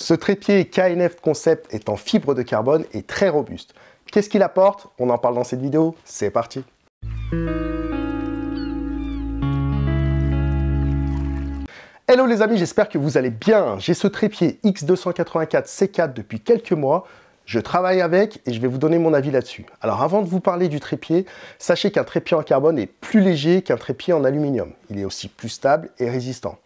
Ce trépied KNF Concept est en fibre de carbone et très robuste. Qu'est-ce qu'il apporte? On en parle dans cette vidéo, c'est parti Hello les amis, j'espère que vous allez bien. J'ai ce trépied X284 C4 depuis quelques mois. Je travaille avec et je vais vous donner mon avis là-dessus. Alors avant de vous parler du trépied, sachez qu'un trépied en carbone est plus léger qu'un trépied en aluminium. Il est aussi plus stable et résistant.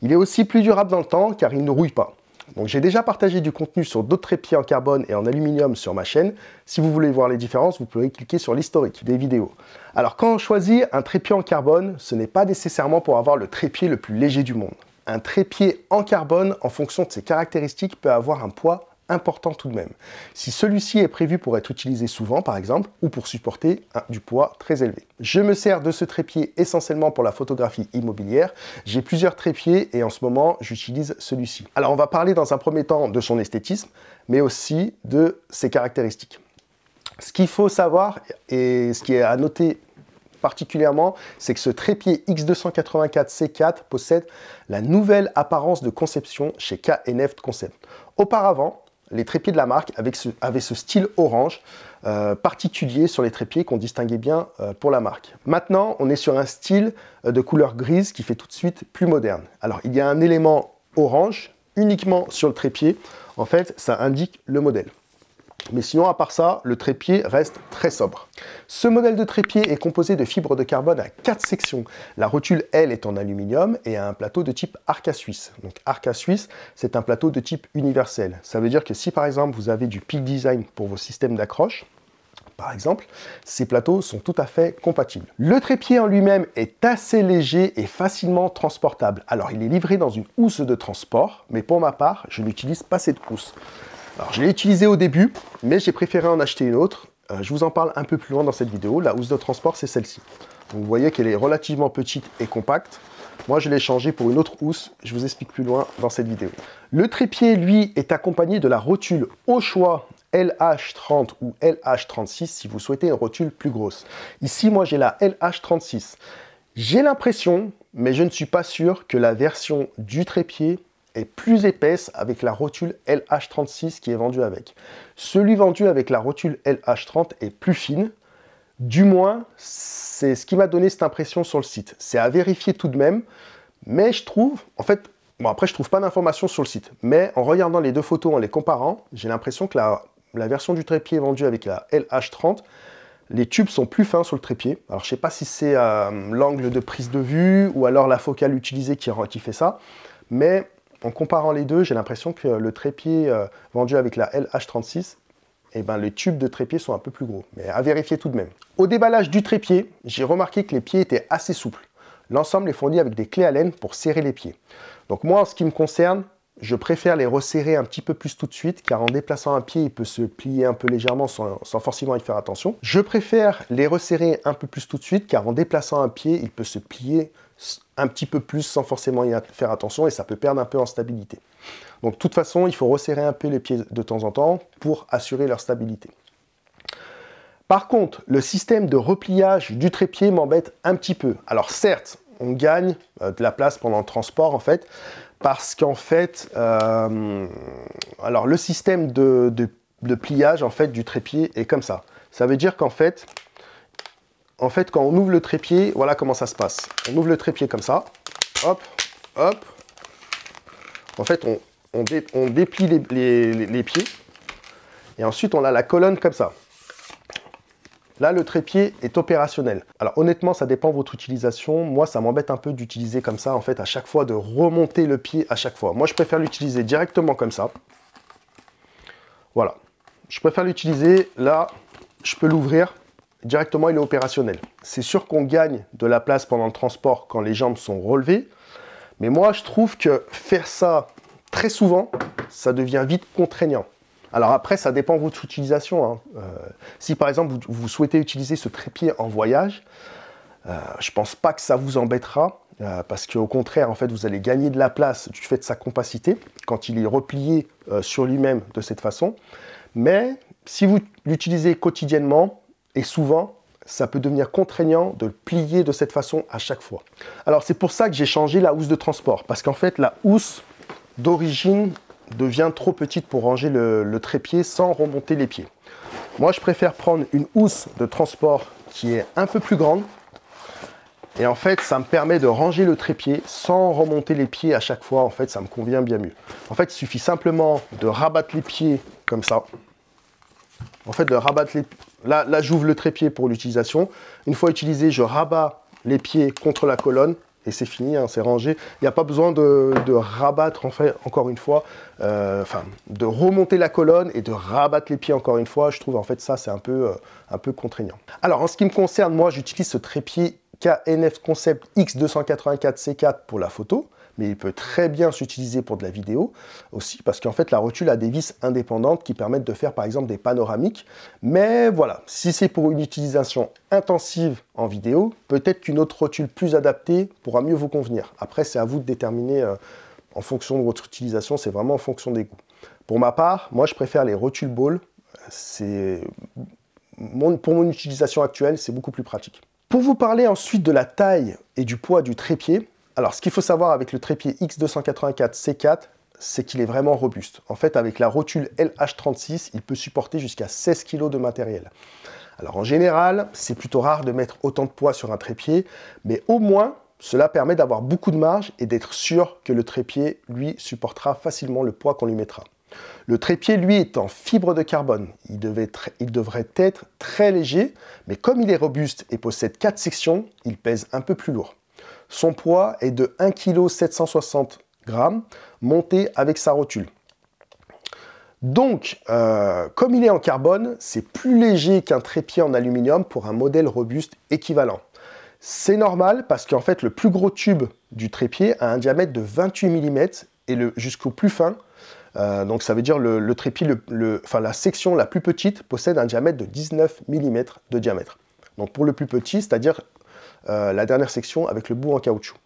Il est aussi plus durable dans le temps car il ne rouille pas. Donc j'ai déjà partagé du contenu sur d'autres trépieds en carbone et en aluminium sur ma chaîne. Si vous voulez voir les différences, vous pouvez cliquer sur l'historique des vidéos. Alors quand on choisit un trépied en carbone, ce n'est pas nécessairement pour avoir le trépied le plus léger du monde. Un trépied en carbone, en fonction de ses caractéristiques, peut avoir un poids important tout de même. Si celui-ci est prévu pour être utilisé souvent, par exemple, ou pour supporter du poids très élevé. Je me sers de ce trépied essentiellement pour la photographie immobilière. J'ai plusieurs trépieds et en ce moment, j'utilise celui-ci. Alors, on va parler dans un premier temps de son esthétisme, mais aussi de ses caractéristiques. Ce qu'il faut savoir, et ce qui est à noter particulièrement, c'est que ce trépied X284 C4 possède la nouvelle apparence de conception chez KNF Concept. Auparavant, les trépieds de la marque avaient ce, style orange euh, particulier sur les trépieds qu'on distinguait bien euh, pour la marque. Maintenant, on est sur un style euh, de couleur grise qui fait tout de suite plus moderne. Alors, il y a un élément orange uniquement sur le trépied. En fait, ça indique le modèle. Mais sinon, à part ça, le trépied reste très sobre. Ce modèle de trépied est composé de fibres de carbone à 4 sections. La rotule, elle, est en aluminium et a un plateau de type Arca Suisse. Donc Arca Suisse, c'est un plateau de type universel. Ça veut dire que si par exemple vous avez du Peak Design pour vos systèmes d'accroche, par exemple, ces plateaux sont tout à fait compatibles. Le trépied en lui-même est assez léger et facilement transportable. Alors il est livré dans une housse de transport, mais pour ma part, je n'utilise pas cette housse. Alors, je l'ai utilisé au début, mais j'ai préféré en acheter une autre. Euh, je vous en parle un peu plus loin dans cette vidéo. La housse de transport, c'est celle-ci. Vous voyez qu'elle est relativement petite et compacte. Moi, je l'ai changée pour une autre housse. Je vous explique plus loin dans cette vidéo. Le trépied, lui, est accompagné de la rotule au choix LH30 ou LH36 si vous souhaitez une rotule plus grosse. Ici, moi, j'ai la LH36. J'ai l'impression, mais je ne suis pas sûr, que la version du trépied est plus épaisse avec la rotule LH36 qui est vendue avec. Celui vendu avec la rotule LH30 est plus fine. Du moins, c'est ce qui m'a donné cette impression sur le site. C'est à vérifier tout de même, mais je trouve, en fait, bon après je trouve pas d'informations sur le site, mais en regardant les deux photos, en les comparant, j'ai l'impression que la, version du trépied vendue avec la LH30, les tubes sont plus fins sur le trépied. Alors je sais pas si c'est euh, l'angle de prise de vue ou alors la focale utilisée qui fait ça, mais en comparant les deux, j'ai l'impression que le trépied euh, vendu avec la LH36, eh ben, les tubes de trépied sont un peu plus gros, mais à vérifier tout de même. Au déballage du trépied, j'ai remarqué que les pieds étaient assez souples. L'ensemble est fourni avec des clés à laine pour serrer les pieds. Donc moi, en ce qui me concerne, je préfère les resserrer un petit peu plus tout de suite, car en déplaçant un pied, il peut se plier un peu légèrement sans, sans, forcément y faire attention. Je préfère les resserrer un peu plus tout de suite, car en déplaçant un pied, il peut se plier un petit peu plus sans forcément y faire attention et ça peut perdre un peu en stabilité. Donc de toute façon, il faut resserrer un peu les pieds de temps en temps pour assurer leur stabilité. Par contre, le système de repliage du trépied m'embête un petit peu. Alors certes, on gagne euh, de la place pendant le transport en fait, parce qu'en fait, euh, alors le système de, de pliage en fait du trépied est comme ça. Ça veut dire qu'en fait, en fait, quand on ouvre le trépied, voilà comment ça se passe. On ouvre le trépied comme ça, hop, hop. En fait, on, déplie les, pieds, et ensuite on a la colonne comme ça. Là, le trépied est opérationnel. Alors honnêtement, ça dépend de votre utilisation. Moi, ça m'embête un peu d'utiliser comme ça, en fait, à chaque fois, de remonter le pied à chaque fois. Moi, je préfère l'utiliser directement comme ça. Voilà. Je préfère l'utiliser, là, je peux l'ouvrir, directement il est opérationnel. C'est sûr qu'on gagne de la place pendant le transport quand les jambes sont relevées, mais moi je trouve que faire ça très souvent, ça devient vite contraignant. Alors après, ça dépend de votre utilisation. Hein. Euh, si par exemple vous, souhaitez utiliser ce trépied en voyage, euh, je ne pense pas que ça vous embêtera, euh, parce qu'au contraire, en fait, vous allez gagner de la place du fait de sa compacité quand il est replié sur lui-même de cette façon. Mais si vous l'utilisez quotidiennement, et souvent, ça peut devenir contraignant de le plier de cette façon à chaque fois. Alors c'est pour ça que j'ai changé la housse de transport, parce qu'en fait la housse d'origine devient trop petite pour ranger le, trépied sans remonter les pieds. Moi, je préfère prendre une housse de transport qui est un peu plus grande. Et en fait, ça me permet de ranger le trépied sans remonter les pieds à chaque fois. En fait, ça me convient bien mieux. En fait, il suffit simplement de rabattre les pieds comme ça. En fait, de rabattre les... Là, là j'ouvre le trépied pour l'utilisation. Une fois utilisé, je rabats les pieds contre la colonne et c'est fini, hein, c'est rangé. Il n'y a pas besoin de, rabattre, en encore une fois, euh, de remonter la colonne et de rabattre les pieds encore une fois. Je trouve en fait ça, c'est un peu, euh, un peu contraignant. Alors, en ce qui me concerne, moi, j'utilise ce trépied KNF Concept X284 C4 pour la photo mais il peut très bien s'utiliser pour de la vidéo aussi, parce qu'en fait, la rotule a des vis indépendantes qui permettent de faire, par exemple, des panoramiques. Mais voilà, si c'est pour une utilisation intensive en vidéo, peut-être qu'une autre rotule plus adaptée pourra mieux vous convenir. Après, c'est à vous de déterminer euh, en fonction de votre utilisation, c'est vraiment en fonction des goûts. Pour ma part, moi, je préfère les rotules ball. C'est pour mon utilisation actuelle, c'est beaucoup plus pratique. Pour vous parler ensuite de la taille et du poids du trépied, alors, ce qu'il faut savoir avec le trépied X284 C4, c'est qu'il est vraiment robuste. En fait, avec la rotule LH36, il peut supporter jusqu'à 16 kg de matériel. Alors, en général, c'est plutôt rare de mettre autant de poids sur un trépied, mais au moins, cela permet d'avoir beaucoup de marge et d'être sûr que le trépied, lui, supportera facilement le poids qu'on lui mettra. Le trépied, lui, est en fibre de carbone. Il, devrait être très léger, mais comme il est robuste et possède 4 sections, il pèse un peu plus lourd. Son poids est de 1,760 kg, monté avec sa rotule. Donc, euh, comme il est en carbone, c'est plus léger qu'un trépied en aluminium pour un modèle robuste équivalent. C'est normal parce qu'en fait, le plus gros tube du trépied a un diamètre de 28 mm et jusqu'au plus fin. Euh, donc ça veut dire le, le trépied, enfin, la section la plus petite possède un diamètre de 19 mm de diamètre. Donc pour le plus petit, c'est-à-dire euh, la dernière section avec le bout en caoutchouc.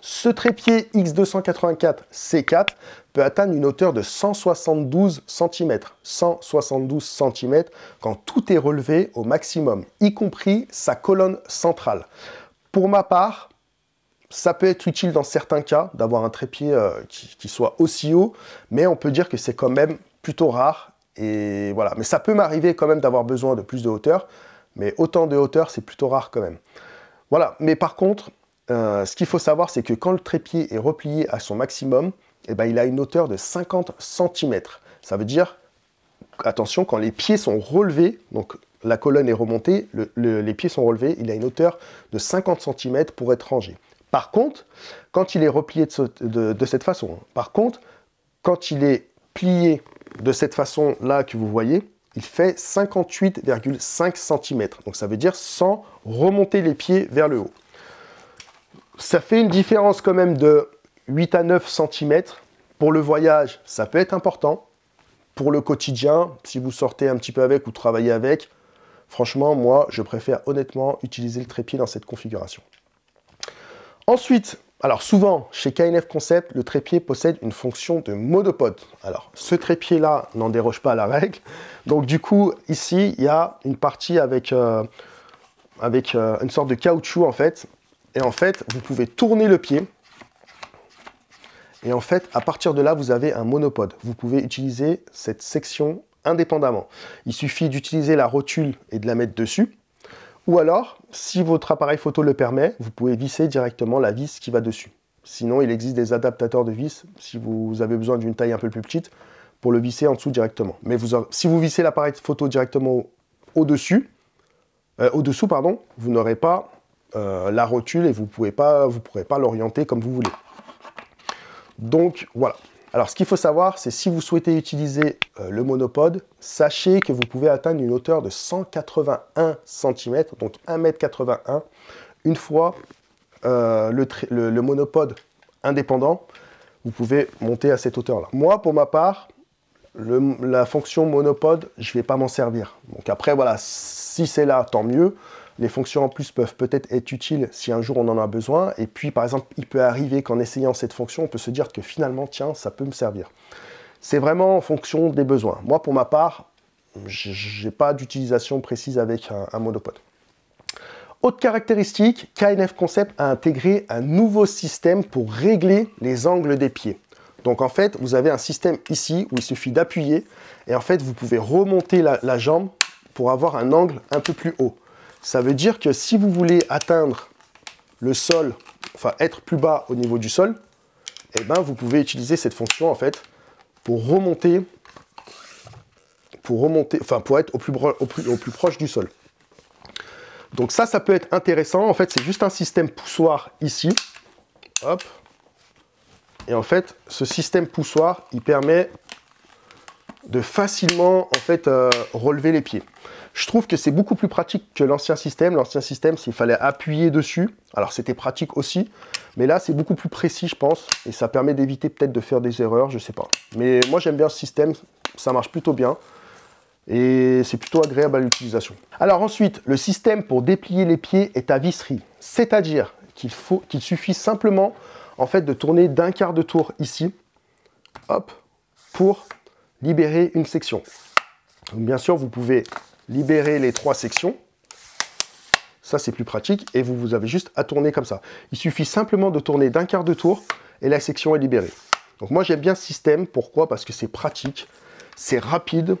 Ce trépied X284 C4 peut atteindre une hauteur de 172 cm. 172 cm quand tout est relevé au maximum, y compris sa colonne centrale. Pour ma part, ça peut être utile dans certains cas d'avoir un trépied euh, qui, soit aussi haut, mais on peut dire que c'est quand même plutôt rare. Et voilà. Mais ça peut m'arriver quand même d'avoir besoin de plus de hauteur, mais autant de hauteur, c'est plutôt rare quand même. Voilà, mais par contre, euh, ce qu'il faut savoir, c'est que quand le trépied est replié à son maximum, eh ben, il a une hauteur de 50 cm. Ça veut dire, attention, quand les pieds sont relevés, donc la colonne est remontée, les pieds sont relevés, il a une hauteur de 50 cm pour être rangé. Par contre, quand il est replié de, cette façon, par contre, quand il est plié de cette façon-là que vous voyez, il fait 58,5 cm. Donc ça veut dire sans remonter les pieds vers le haut. Ça fait une différence quand même de 8 à 9 cm. Pour le voyage, ça peut être important. Pour le quotidien, si vous sortez un petit peu avec ou travaillez avec, franchement, moi, je préfère honnêtement utiliser le trépied dans cette configuration. Ensuite, alors souvent, chez KNF Concept, le trépied possède une fonction de monopode. Alors ce trépied-là n'en déroge pas à la règle. Donc du coup, ici, il y a une partie avec, euh, euh, une sorte de caoutchouc en fait. Et en fait, vous pouvez tourner le pied. Et en fait, à partir de là, vous avez un monopode. Vous pouvez utiliser cette section indépendamment. Il suffit d'utiliser la rotule et de la mettre dessus. Ou alors, si votre appareil photo le permet, vous pouvez visser directement la vis qui va dessus. Sinon, il existe des adaptateurs de vis, si vous avez besoin d'une taille un peu plus petite, pour le visser en dessous directement. Mais si vous vissez l'appareil photo directement au-dessus, euh, au-dessous, pardon, vous n'aurez pas euh, la rotule et vous ne pourrez pas l'orienter comme vous voulez. Donc voilà. Alors, ce qu'il faut savoir, c'est si vous souhaitez utiliser euh, le monopode, sachez que vous pouvez atteindre une hauteur de 181 cm, donc 1m81, une fois euh, le, monopode indépendant, vous pouvez monter à cette hauteur-là. Moi, pour ma part, la fonction monopode, je ne vais pas m'en servir. Donc après, voilà, si c'est là, tant mieux. Les fonctions en plus peuvent peut-être être utiles si un jour on en a besoin. Et puis, par exemple, il peut arriver qu'en essayant cette fonction, on peut se dire que finalement, tiens, ça peut me servir. C'est vraiment en fonction des besoins. Moi, pour ma part, je n'ai pas d'utilisation précise avec un, monopode. Autre caractéristique, KNF Concept a intégré un nouveau système pour régler les angles des pieds. Donc en fait, vous avez un système ici où il suffit d'appuyer et en fait, vous pouvez remonter la, jambe pour avoir un angle un peu plus haut. Ça veut dire que si vous voulez atteindre le sol, enfin être plus bas au niveau du sol, eh ben, vous pouvez utiliser cette fonction en fait pour remonter, pour remonter, enfin pour être au plus, au plus, proche du sol. Donc ça, ça peut être intéressant. En fait, c'est juste un système poussoir ici. Hop. Et en fait, ce système poussoir, il permet de facilement en fait euh, relever les pieds. Je trouve que c'est beaucoup plus pratique que l'ancien système. L'ancien système, s'il fallait appuyer dessus, alors c'était pratique aussi, mais là c'est beaucoup plus précis, je pense, et ça permet d'éviter peut-être de faire des erreurs, je sais pas. Mais moi j'aime bien ce système, ça marche plutôt bien et c'est plutôt agréable à l'utilisation. Alors ensuite, le système pour déplier les pieds est à visserie, c'est-à-dire qu'il faut qu'il suffit simplement en fait de tourner d'un quart de tour ici, hop, pour libérer une section. bien sûr, vous pouvez libérer les trois sections. Ça, c'est plus pratique. Et vous, vous avez juste à tourner comme ça. Il suffit simplement de tourner d'un quart de tour et la section est libérée. Donc moi, j'aime bien ce système. Pourquoi? Parce que c'est pratique, c'est rapide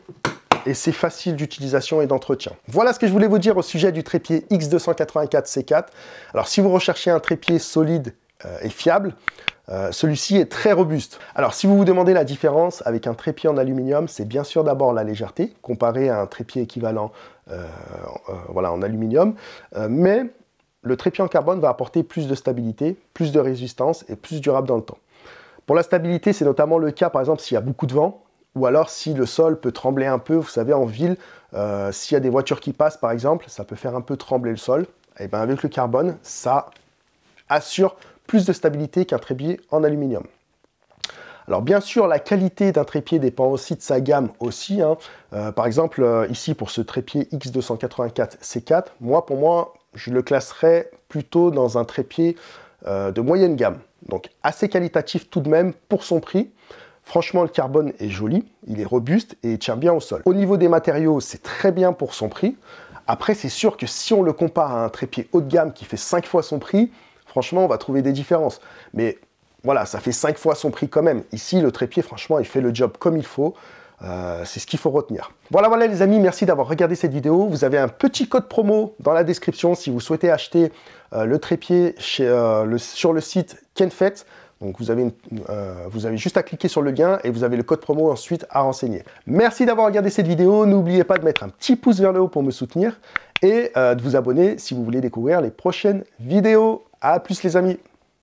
et c'est facile d'utilisation et d'entretien. Voilà ce que je voulais vous dire au sujet du trépied X284C4. Alors si vous recherchez un trépied solide euh, et fiable, euh, celui-ci est très robuste. Alors si vous vous demandez la différence avec un trépied en aluminium, c'est bien sûr d'abord la légèreté, comparé à un trépied équivalent euh, voilà, en aluminium, mais le trépied en carbone va apporter plus de stabilité, plus de résistance et plus durable dans le temps. Pour la stabilité, c'est notamment le cas par exemple s'il y a beaucoup de vent, ou alors si le sol peut trembler un peu, vous savez, en ville, euh, s'il y a des voitures qui passent par exemple, ça peut faire un peu trembler le sol. Et eh bien avec le carbone, ça assure de stabilité qu'un trépied en aluminium. Alors bien sûr, la qualité d'un trépied dépend aussi de sa gamme aussi. Hein. Euh, par exemple, euh, ici pour ce trépied X284 C4, moi pour moi, je le classerais plutôt dans un trépied de moyenne gamme. Donc assez qualitatif tout de même pour son prix. Franchement, le carbone est joli, il est robuste et tient bien au sol. Au niveau des matériaux, c'est très bien pour son prix. Après, c'est sûr que si on le compare à un trépied haut de gamme qui fait 5 fois son prix, franchement, on va trouver des différences. Mais voilà, ça fait 5 fois son prix quand même. Ici, le trépied, franchement, il fait le job comme il faut. Euh, c'est ce qu'il faut retenir. Voilà, voilà les amis, merci d'avoir regardé cette vidéo. Vous avez un petit code promo dans la description si vous souhaitez acheter euh, le trépied euh, sur le site Kenfet. Donc vous avez, vous avez juste à cliquer sur le lien et vous avez le code promo ensuite à renseigner. Merci d'avoir regardé cette vidéo. N'oubliez pas de mettre un petit pouce vers le haut pour me soutenir et de vous abonner si vous voulez découvrir les prochaines vidéos. A plus les amis